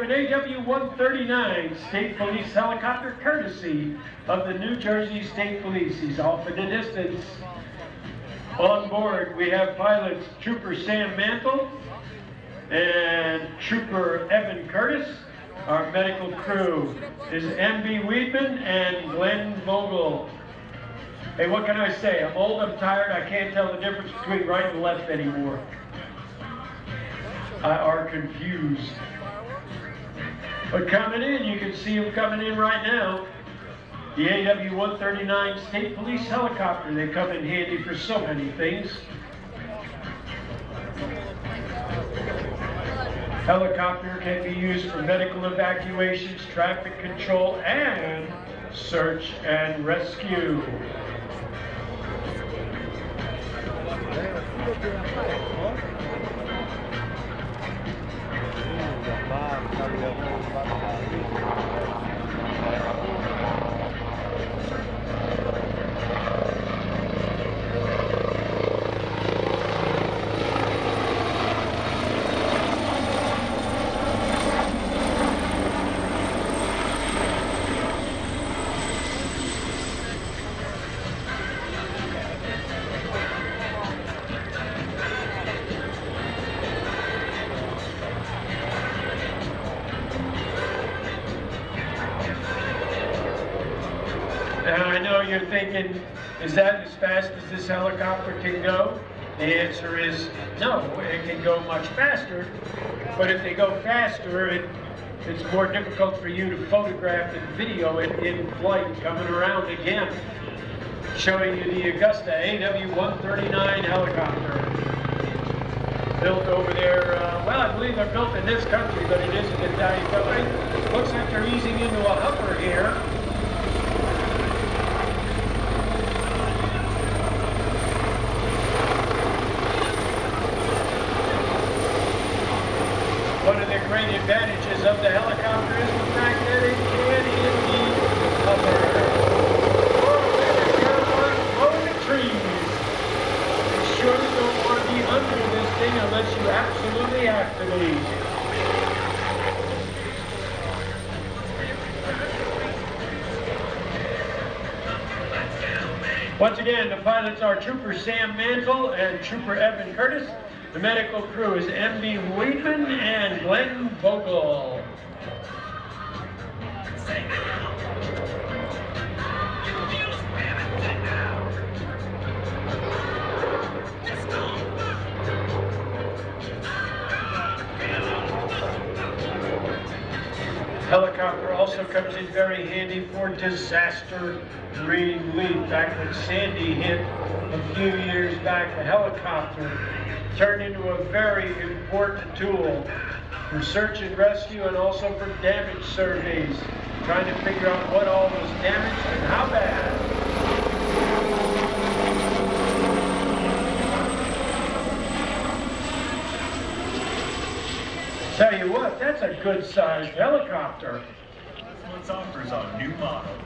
An AW-139 State Police helicopter courtesy of the New Jersey State Police. He's off in the distance. On board, we have pilots Trooper Sam Mantle and Trooper Evan Curtis. Our medical crew is MB Weedman and Glenn Vogel. Hey, what can I say? I'm old, I'm tired, I can't tell the difference between right and left anymore. I are confused. But coming in, you can see them coming in right now. The AW-139 State Police helicopter. They come in handy for so many things. Helicopter can be used for medical evacuations, traffic control, and search and rescue. And I know you're thinking, is that as fast as this helicopter can go? The answer is no, it can go much faster. But if they go faster, it, it's more difficult for you to photograph and video it in flight coming around again. Showing you the Agusta AW-139 helicopter. Built over there, uh, well, I believe they're built in this country, but it is an Italian company. Looks like they're easing into a hopper here. One of the great advantages of the helicopter is the fact that it can indeed on the trees, you surely don't want to be under this thing unless you absolutely have to be. Once again, the pilots are Trooper Sam Mantle and Trooper Evan Curtis. The medical crew is MB Weidman and Glenn Vogel. Helicopter also comes in very handy for disaster relief. Back when Sandy hit a few years back, the helicopter turned into a very important tool for search and rescue and also for damage surveys, trying to figure out what all was damaged and how bad. Tell you what, that's a good sized helicopter. Influence offers on new model.